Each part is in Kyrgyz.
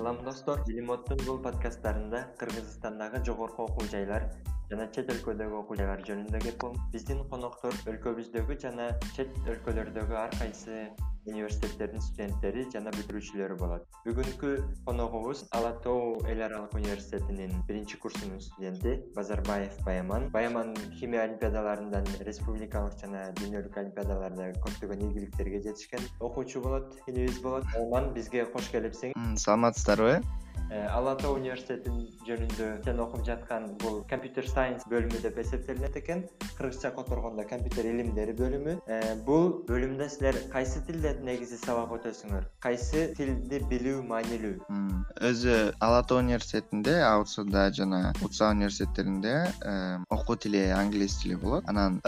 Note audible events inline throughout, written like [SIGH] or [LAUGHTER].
салам достор. Билим бул подкасттарында кыргызстандагы жогорку окуу жайлар жана чет өлкөдөгү окуу жайлар жөнүндө кеп болом биздин коноктор өлкөбүздөгү жана чет өлкөлөрдөгү ар кайсы университеттердин студенттери жана бүтүрүүчүлөрү болот. Бүгүнкү коногубуз ала тоо эл аралык университетинин биринчи курсунун студенти базарбаев баяман баяман химия олимпиадаларында республикалык жана дүйнөлүк олимпиадаларда көптөгөн ийгиликтерге жетишкен окуучу болот инибиз болот. Баяман бизге кош келипсиң. Саламатсыздарбы Э, ала тоо университетин жөнүндө сен окуп жаткан бул компьютер сайенс бөлүмү деп эсептелинет экен. Кыргызча которгондо компьютер илимдери бөлүмү. Э, бул бөлүмдө силер кайсы тилде негизи сабак өтөсүңөр? Кайсы тилди билүү маанилүү? Өзү ала тоо университетинде аутсуда жана утса университеттеринде э, окуу тили англис тили болот. Анан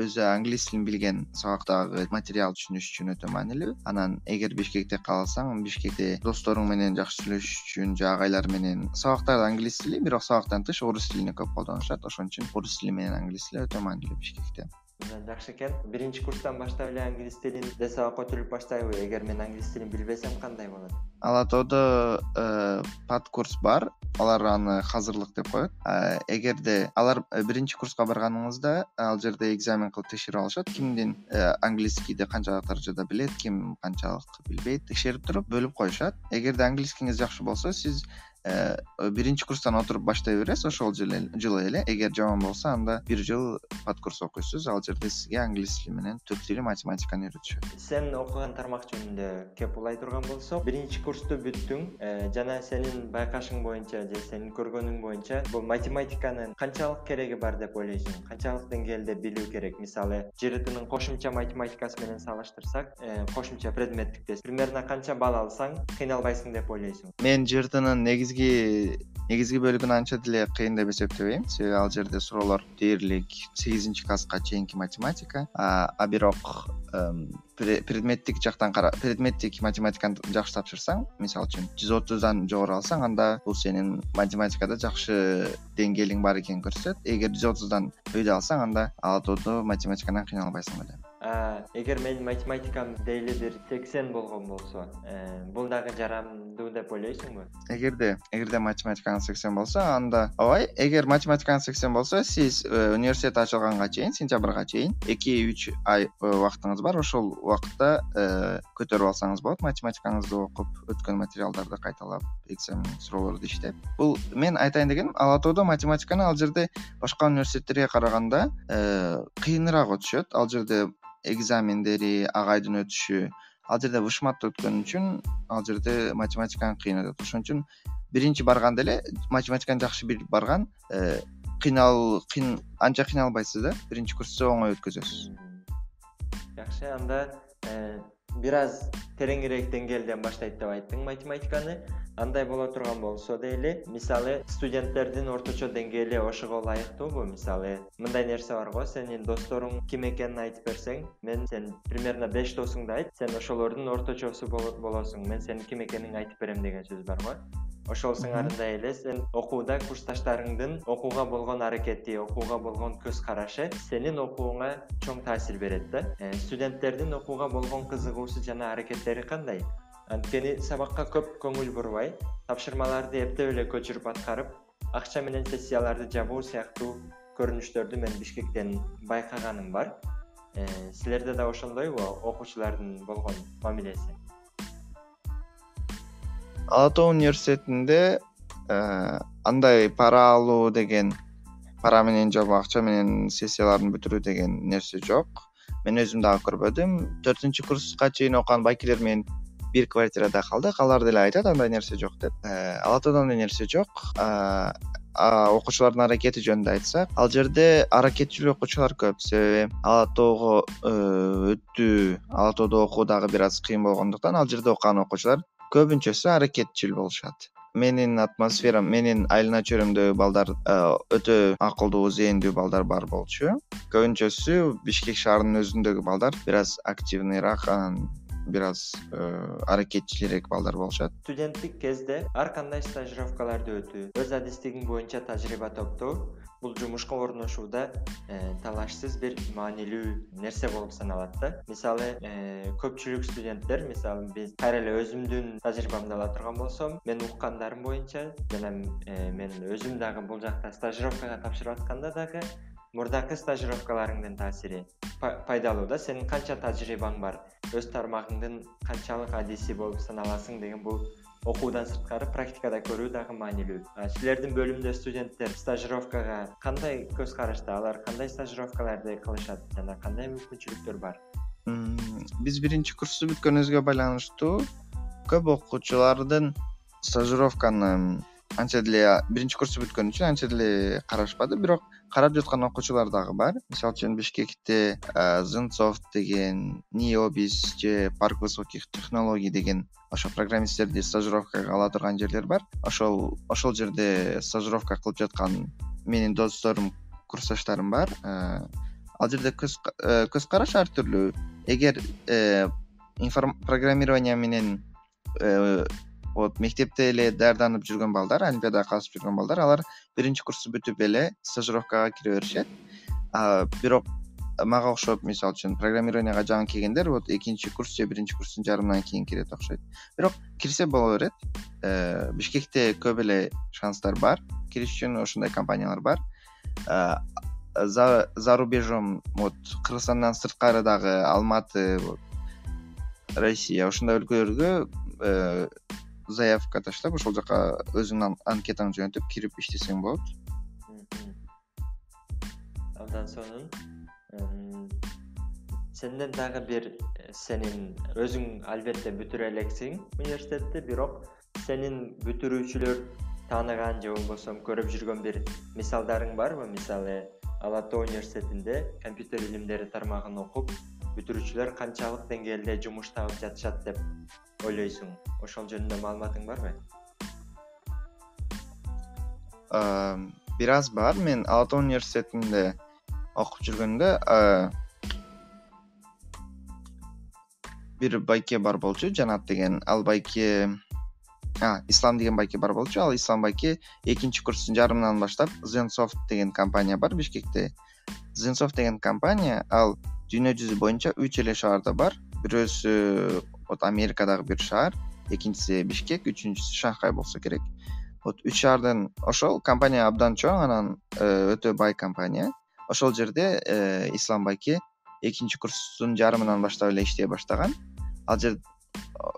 өзү англис тилин билген сабактагы материал түшүнүш үчүн өтө маанилүү. Анан эгер бишкекте калсаң бишкекте досторуң менен жакшы сүйлөшүш үчүн boyunca ağaylar menən sağaqlar ingilis dili, biroq sağaqdan tış rus dilini ko'p qo'llanishadi. O'shaning uchun rus tili menən ingilis dili o'ta manfaatli Bishkekda. Жакшы экен. Биринчи курстан баштап эле англис тилинде сабак өтүлүп баштайбы? Эгер мен англис тилин билбесем кандай болот? Ала тоодо э, пад курс бар. Алар аны казырлык деп коет. Эгерде алар э, биринчи курска барганыңызда ал жерде экзамен кылып текшерип алышат. Кимдин э, английскийди канчалык даражада билет ким канчалык билбейт текшерип туруп бөлүп коюшат. Эгерде английскийиңиз жакшы болсо сиз Э, биринчи курстан отуруп баштай бересиз ошол жылы эле эгер жаман болсо анда бир жыл пад курс окуйсуз. Ал жерде сизге англис тили менен түрк тили математиканы үйрөтүшөт сен окуган тармак жөнүндө кеп улай турган болсок биринчи курсту бүттүң э, жана сенин байкашың боюнча же сенин көргөнүң боюнча бул математиканын канчалык кереги бар деп ойлойсуң канчалык деңгээлде билүү керек? Мисалы жртнын кошумча математикасы менен салыштырсак э, кошумча предметтик тест. Примерно канча балл алсаң кыйналбайсың деп ойлойсуң. Мен жртнын негизи негизги бөлүгүн анча деле кыйын деп эсептебейм. Себеби ал жерде суроолор дээрлик сегизинчи класска чейинки математика а бирок предметтик жактан предметтик математиканы жакшы тапшырсаң мисалы үчүн жүз отуздан жогору алсаң анда бул сенин математикада жакшы деңгээлиң бар экенин көрсөтөт эгер жүз отуздан өйдө алсаң анда ала тоодо математикадан кыйналбайсың эле эгер менин математикам дейли бир сексен болгон болсо э, бул дагы жарамдуу деп ойлойсуңбу? Эгерде эгерде математикаңыз сексен болсо анда ооба эгер математикаңыз сексен болсо сиз э, университет ачылганга чейин сентябрга чейин эки үч ай э, убактыңыз бар ошол убакытта көтөрүп алсаңыз болот математикаңызды окуп өткөн материалдарды кайталап экзамен суроолорду иштеп. Бул мен айтайын дегеним ала тоодо математиканы ал жерде башка университеттерге караганда кыйыныраак өтүшөт. Ал жерде экзамендери ак айдын өтүшү ал жерде вышматты өткөн үчүн ал жерде математиканы кыйын өтөт ошон үчүн биринчи барганда эле математиканы жакшы билип барган э, кыйнал анча кыйналбайсыз да биринчи курсту оңой өткөзөсүз. Жакшы анда э, бир аз тереңирээк деңгээлден баштайт деп айттың математиканы андай боло турган болсо дейли мисалы студенттердин орточо деңгээли ошого ылайыктуубу мисалы. Мындай нерсе бар го сенин досторуң ким экенин айтып берсең мен сен примерно беш досуңду айт сен ошолордун орточосу болосуң мен сенин ким экениңди айтып берем деген сөз бар го. Ошол сыңарындай эле сен окууда курсташтарыңдын окууга болгон аракети окууга болгон көз карашы сенин окууңа чоң таасир берет да. Э, студенттердин окууга болгон кызыгуусу жана аракеттери кандай анткени сабакка көп көңүл бурбай тапшырмаларды эптеп эле көчүрүп аткарып акча менен сессияларды жабуу сыяктуу көрүнүштөрдү мен бишкектен байкаганым бар. Э, силерде да ошондойбу окуучулардын болгон мамилеси ала тоо университетинде э, андай пара алуу деген пара менен же акча менен сессияларын бүтүрүү деген нерсе жок. Мен өзүм дагы көрбөдүм. Төртүнчү курска чейин окуган байкелер менен бир квартирада калдык. Алар деле айтат андай нерсе жок деп. Э, ала тоодо андай нерсе жок. Окуучулардын аракети жөнүндө айтсак ал жерде аракетчил окуучулар көп. Себеби ала тоого э, өтүү ала тоодо окуу дагы бир аз кыйын болгондуктан ал жерде окуган окуучулар көбүнчөсү аракетчил болушат. Менин атмосферам менин айлана чөйрөмдөгү балдар э, өтө акылдуу зээндүү балдар бар болчу. Көбүнчөсү бишкек шаарынын өзүндөгү балдар бир аз активныйраак анан бир аз аракетчилирээк балдар болушат студенттик кезде ар кандай стажировкаларды өтүү өз адистигиң боюнча тажрыйба топтоо бул жумушка орношууда талашсыз бир маанилүү нерсе болуп саналат да мисалы көпчүлүк студенттер мисалы биз кайра эле өзүмдүн тажрыйбамды ала турган болсом мен уккандарым боюнча жана мен өзүм дагы бул жакта стажировкага тапшырып атканда дагы мурдакы стажировкаларыңдын таасири пайдалуу да сенин канча тажрыйбаң бар? Өз тармагыңдын канчалык адиси болуп саналасың деген бул окуудан сырткары практикада көрүү дагы маанилүү. Силердин бөлүмдө студенттер стажировкага кандай көз карашта алар кандай стажировкаларды кылышат? Жана кандай мүмкүнчүлүктөр бар? Биз биринчи курсту бүткөнүбүзгө байланыштуу көп окуучулардын стажировканы анча деле биринчи курсту бүткөн үчүн анча деле карашпады бирок карап жаткан окуучулар дагы бар. Мисалы үчүн бишкекте зынцов деген ниобис же парк высоких технологий деген ошо программисттерди стажировкага ала турган жерлер бар. Ошол ошол жерде стажировка кылып жаткан менин досторум курсташтарым бар. Ал жерде э, көз караш ар түрлүү эгер э, программирование менен э, вот мектепте эле даярданып жүргөн балдар олимпиадага катышып жүргөн балдар алар биринчи курсту бүтүп эле стажировкага кире беришет. Бирок мага окшоп мисалы үчүн программированияга жаңы келгендер вот экинчи курс же биринчи курстун жарымынан кийин кирет окшойт. Бирок кирсе боло берет. Э, бишкекте көп эле шанстар бар. Кириш үчүн ошондой компаниялар бар. За рубежом вот кыргызстандан сырткары дагы алматы россия ошондой өлкөлөргө э, заявка таштап ошол жака өзүңдүн анкетаңды жөнөтүп кирип иштесең болот. Абдан сонун сенден дагы бир э, сенин өзүң албетте бүтүрө элексиң университетти бирок сенин бүтүрүүчүлөр тааныган же болбосо көрүп жүргөн бир мисалдарың барбы? Мисалы ала тоо университетинде компьютер илимдери тармагын окуп бүтүрүүчүлөр канчалык деңгээлде жумуш таап жатышат деп ойлойсуң ошол жөнүндө маалыматың барбы? Бир аз бар. Мен ала университетинде окуп жүргөндө бир байке бар болчу жанат деген. Ал байке ислам деген байке бар болчу. Ал ислам байке экинчи курстун жарымынан баштап зенсофт деген компания бар бишкекте. Зенсофт деген компания ал дүйнө жүзү боюнча үч эле шаарда бар. Бирөөсү вот америкадагы бир шаар экинчиси бишкек үчүнчүсү шанхай болсо керек. Вот үч шаардын ошол компания абдан чоң анан э, өтө бай компания. Ошол жерде э, ислам байке экинчи курстун жарымынан баштап эле иштей баштаган. Ал жер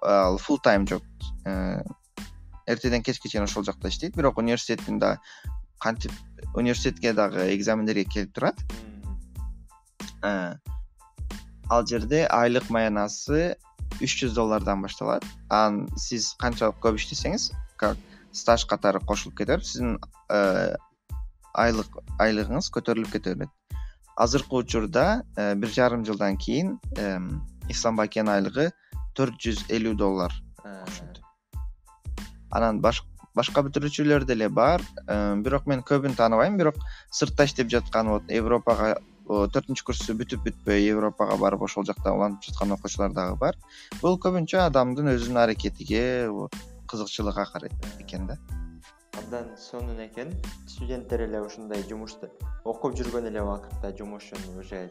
ал фул тайм жок э, эртеден кечке чейин ошол жакта иштейт. Бирок университеттин да кантип университетке дагы экзамендерге келип турат ал жерде айлык маянасы үч жүз доллардан башталат анан сиз канчалык көп иштесеңиз как стаж катары кошулуп кете берип сиздин э, айлык айлыгыңыз көтөрүлүп кете берет азыркы учурда э, бир жарым жылдан кийин ислам байкенин айлыгы төрт жүз элүү доллар анан башка бүтүрүүчүлөр деле бар. Бирок мен көбүн тааныбайм бирок сыртта иштеп жаткан вот европага төртүнчү курсту бүтүп бүтпөй европага барып ошол жакта улантып жаткан окуучулар дагы бар. Бул көбүнчө адамдын өзүнүн аракетиге кызыкчылыгга карайт экен да. Абдан сонун экен студенттер эле ушундай жумушту окуп жүргөн эле убакытта жумушун уже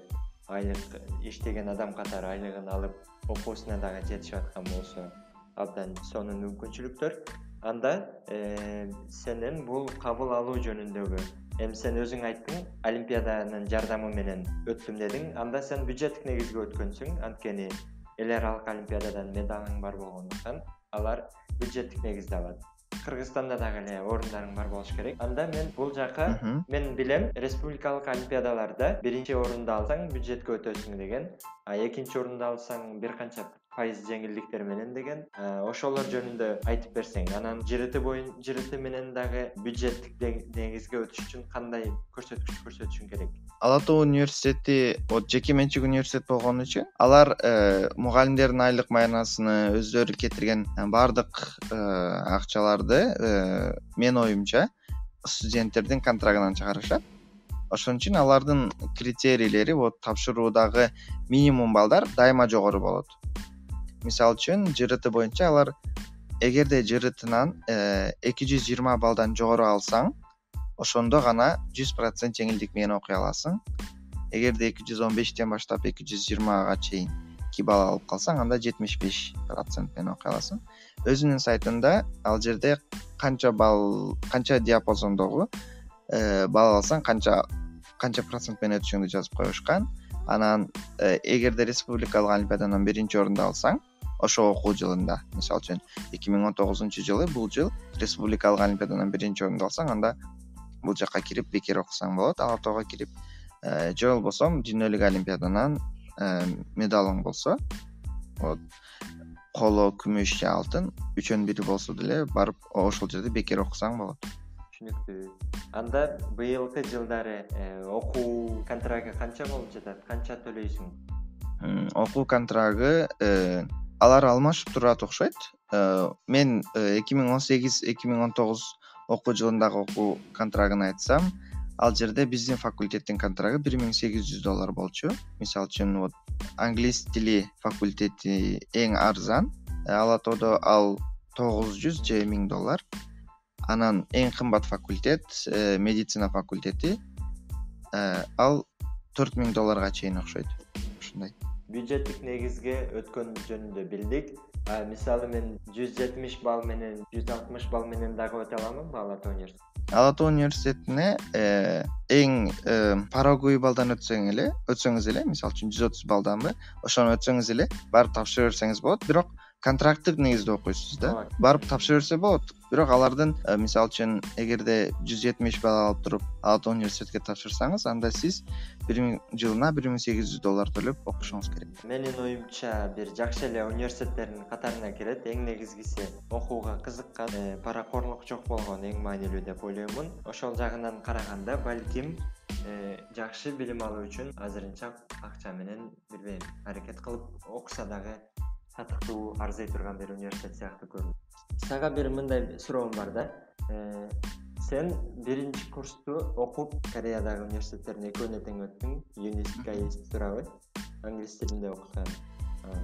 айлык иштеген адам катары айлыгын алып окуусуна дагы жетишип аткан болсо абдан сонун мүмкүнчүлүктөр. Анда э, сенин бул кабыл алуу жөнүндөгү эми сен өзүң айттың олимпиаданын жардамы менен өттүм дедің анда сен бюджеттик негизге өткөнсүң анткени эл аралык олимпиададан медалың бар болгондуктан алар бюджеттик негизде алат. Кыргызстанда дагы эле орундарың бар болуш керек. Анда мен бул жака мен билем республикалык олимпиадаларда биринчи орунду алсаң бюджетке өтөсүң деген а экинчи орунду алсаң бир канча пайыз жеңилдиктер менен деген. Ошолор жөнүндө айтып берсең анан жрт боюн жрт менен дагы бюджеттик негизге өтүш үчүн кандай көрсөткүч көрсөтүшүң керек? Ала тоо университети вот жеке менчик университет болгон үчүн алар э, мугалимдердин айлык маянасыны өздөрү кетирген баардык э, акчаларды э, менин оюмча студенттердин контрагынан чыгарышат ошон үчүн алардын критерийлери вот тапшыруудагы минимум балдар дайыма жогору болот мисалы үчүн жрт боюнча алар эгерде жртынан э, эки жүз жыйырма баллдан жогору алсаң ошондо гана жүз процент жеңилдик менен окуй аласың эгерде эки жүз он бештен баштап эки жүз жыйырмага чейин эки балл алып калсаң анда жетимиш беш процент менен окуй аласың өзүнүн сайтында ал жерде канча балл канча диапазондогу э, балл алсаң канча канча процент менен өтүшүңдү жазып коюшкан анан э, эгерде республикалык олимпиададан биринчи орунду алсаң ошол окуу жылында. Мисалы үчүн эки миң он тогузунчу жылы бул жыл республикалык олимпиададан биринчи орунду алсаң анда бул жака кирип бекер окусаң болот. Ала тоого кирип Э, же болбосо дүйнөлүк олимпиаданан э, медалың болсо вот коло күмүш же алтын үчөөнүн бири болсо деле барып ошол жерде бекер окусаң болот. Түшүнүктүү. Анда быйылкы жылдары э, окуу контрагы канча болуп жатат канча төлөйсүң? Окуу контрагы алар алмашып турат окшойт. Мен эки миң он сегиз эки миң он тогуз окуу жылындагы окуу контрагын айтсам ал жерде биздин факультеттин контрагы бир миң сегиз жүз доллар болчу. Мисалы үчүн вот англис тили факультети эң арзан. Э, ала тоодо ал тогуз жүз же миң доллар. Анан эң кымбат факультет э, медицина факультети. Э, ал төрт миң долларга чейин окшойт. Ушундай бюджеттик негизге өткөн жөнүндө билдик. Мисалы мен жүз жетимиш балл менен жүз алтымыш балл менен дагы өтө аламынбы ала тоо университетине? Ала тоо университетине э, эң э, пороговый баллдан өтсөң эле өтсөңүз эле мисалы үчүн жүз отуз баллданбы ошону өтсөңүз эле барып тапшыра берсеңиз болот. Бирок контракттык негизде окуйсуз да? Барып тапшыра берсе болот. Бирок алардын э, мисалы үчүн эгерде жүз жетимиш балл алып туруп ала тоо университетке тапшырсаңыз анда сиз бир миң жылына бир миң сегиз жүз доллар төлөп окушуңуз керек. Менин оюмча бир жакшы эле университеттердин катарына кирет эң негизгиси окууга кызыккан э, паракорлук жок болгон эң маанилүү деп ойлоймун. Ошол жагынан караганда балким э, жакшы билим алуу үчүн азырынча акча менен билбейм аракет кылып окуса дагы татыктуу арзый турган бир университет сыяктуу көрүнөт сага бир мындай суроом бар да э, сен биринчи курсту окуп кореядагы университеттердин экөөнө тең өттүң юнис туурабы англис тилинде окуган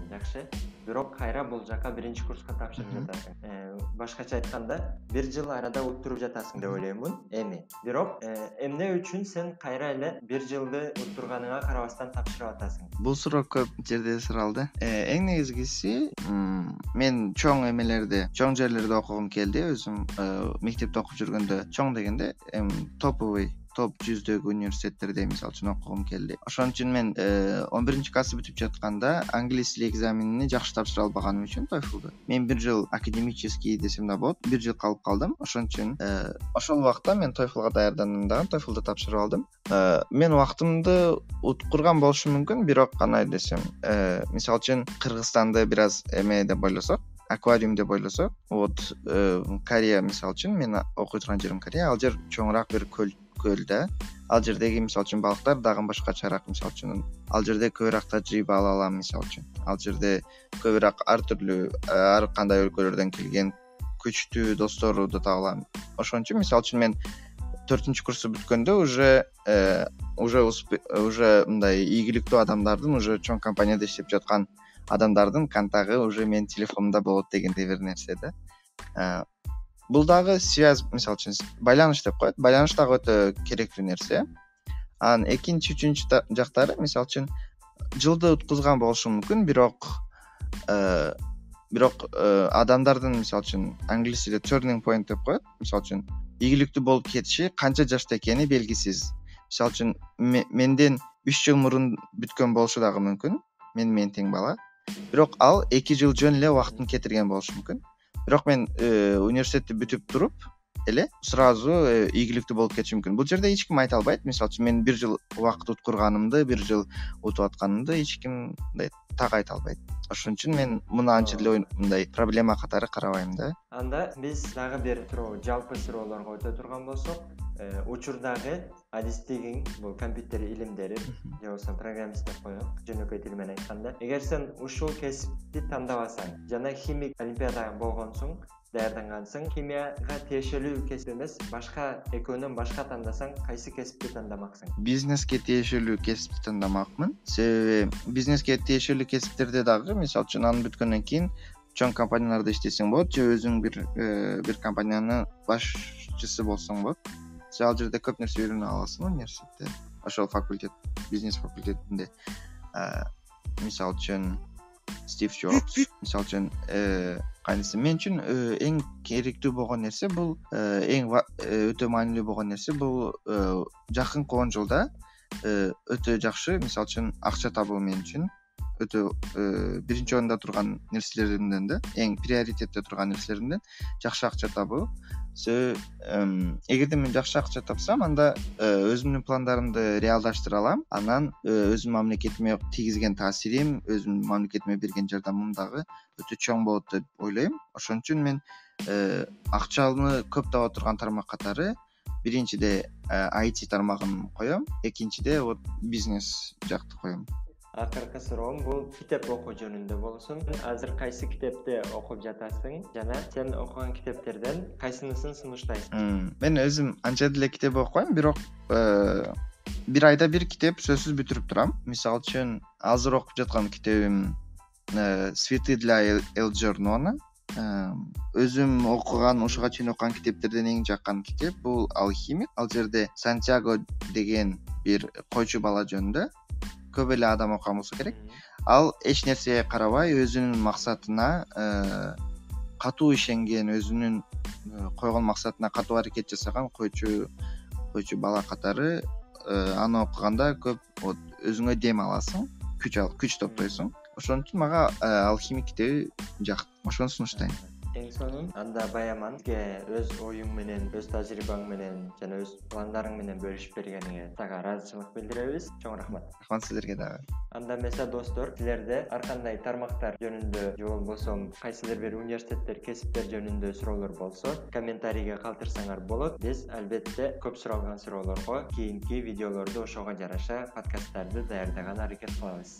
жакшы бирок кайра бул жака биринчи курска тапшырып жатасың башкача айтканда бир жыл арада уттуруп жатасың деп ойлоймун эми бирок эмне үчүн сен кайра эле бир жылды уттурганыңа карабастан тапшырып атасың бул суроо көп жерде суралды эң негизгиси мен чоң эмелерде чоң жерлерде окугум келди өзүм мектепте окуп жүргөндө чоң дегенде эми топовый топ жүздөгү университеттерде мисалы үчүн окугум келди ошон үчүн мен э, он биринчи классты бүтүп жатканда англис тили экзаменини жакшы тапшыра албаганым үчүн тойфулду мен бир жыл академический десем да болот бир жыл калып калдым ошон үчүн э, ошол убакта мен тойфулга даярдандым дагы тойфулду тапшырып алдым. Э, мен убактымды уткурган болушум мүмкүн бирок кандай десем. Мисалы үчүн кыргызстанды бир аз эме деп ойлосок аквариум деп ойлосок вот корея мисалы үчүн мен окуй турган жерим корея. Ал жер чоңураак бир көл көл да. Ал жердеги мисалы үчүн балыктар дагы башкачараак мисалы үчүн ал жерде көбүрөөк тажрыйба ала алам мисалы үчүн. Ал жерде көбүрөөк ар түрлүү э, ар кандай өлкөлөрдөн келген күчтүү досторду таба алам. Ошон үчүн мисалы үчүн мен төртүнчү курсту бүткөндө уже э, уже уже мындай ийгиликтүү адамдардын уже чоң компанияда иштеп жаткан адамдардын контагы уже менин телефонумда болот дегендей бир нерсе да бул дагы связь мисалы үчүн байланыш деп коет байланыш дагы өтө керектүү нерсе анан экинчи үчүнчү жактары мисалы үчүн жылды уткузган болушум мүмкүн бирок э, бирок э, адамдардын мисалы үчүн англис тилде turning point деп коет мисалы үчүн ийгиликтүү болуп кетиши канча жашта экени белгисиз мисалы үчүн менден үч жыл мурун бүткөн болушу дагы мүмкүн менин менен тең бала. Бирок ал эки жыл жөн эле убактын кетирген болушу мүмкүн бирок мен э, университетти бүтүп туруп эле сразу э, ийгиликтүү болуп кетиши мүмкүн. Бул жерде эч ким айта албайт. Мисалы үчүн мен бир жыл убакыт уткурганымды бир жыл утуп атканымды эч ким мындай так айта албайт. Ошон үчүн мен муну анча деле мындай проблема катары карабайм да. Анда биз дагы бир суроо жалпы суроолорго өтө турган болсок э, учурдагы адистигиң бул компьютер илимдери же болбосо программист деп коелу жөнөкөй тил менен айтканда. Эгер сен ушул кесипти тандабасаң жана химик олимпиадага болгонсуң даярдангансың химияга тиешелүү кесип эмес башка экөөнөн башка тандасаң кайсы кесипти тандамаксың бизнеске тиешелүү кесипти тандамакмын себеби бизнеске тиешелүү кесиптерде дагы мисалы үчүн аны бүткөндөн кийин чоң компанияларда иштесең болот же өзүң бир э, бир компаниянын башчысы болсоң болот ал жерде көп нерсе үйрөнө аласың университетте. Ошол факультет бизнес факультетинде мисалы үчүн стив [LAUGHS] джобс. Мисалы үчүн кайнысы. Мен үчүн эң керектүү болгон нерсе бул эң өтө маанилүү болгон нерсе бул жакынкы он жылда өтө жакшы мисалы үчүн акча табуу мен үчүн. Өтө биринчи орунда турган нерселеримден да эң приоритетте турган нерселеримден жакшы акча табуу эгерде мен жакшы акча тапсам анда өзүмдүн пландарымды реалдаштыра алам. Анан өзүмдүн мамлекетиме тийгизген таасирим өзүмдүн мамлекетиме берген жардамым дагы өтө чоң болот деп ойлойм. Ошон үчүн мен акчаны көп таба турган тармак катары биринчиде айти тармагын коем экинчиде вот бизнес жакты коем акыркы суроом бул китеп окуу жөнүндө болсун. Азыр кайсы китепти окуп жатасың? Жана сен окуган китептерден кайсынысын сунуштайсың? Мен өзүм анча деле китеп окубайм бирок э, бир айда бир китеп сөзсүз бүтүрүп турам. Мисалы үчүн азыр окуп жаткан китебим цветы э, для элджернона э, өзүм окуган ушуга чейин окуган китептерден эң жаккан китеп бул алхимик ал жерде сантьяго деген бир койчу бала жөнүндө көп эле адам окуган болсо керек. Ал эч нерсеге карабай өзүнүн максатына э, катуу ишенген өзүнүн э, койгон максатына катуу аракет жасаган койчу койчу бала катары э, аны окуганда көп вот өзүңө дем аласың күч күч топтойсуң. Ошон үчүн мага алхимик китеби жакты ошону сунуштайм эң сонун. Анда баяман сизге өз оюң менен өз тажрыйбаң менен жана өз пландарың менен бөлүшүп бергениңе сага ыраазычылык билдиребиз. Чоң рахмат. Рахмат силерге дагы. Анда эмесе достор силерде ар кандай тармактар жөнүндө же болбосо кайсыдыр бир университеттер кесиптер жөнүндө суроолор болсо комментарийге калтырсаңар болот. Биз албетте көп суралган суроолорго кийинки видеолорду ошого жараша подкасттарды даярдаганга аракет кылабыз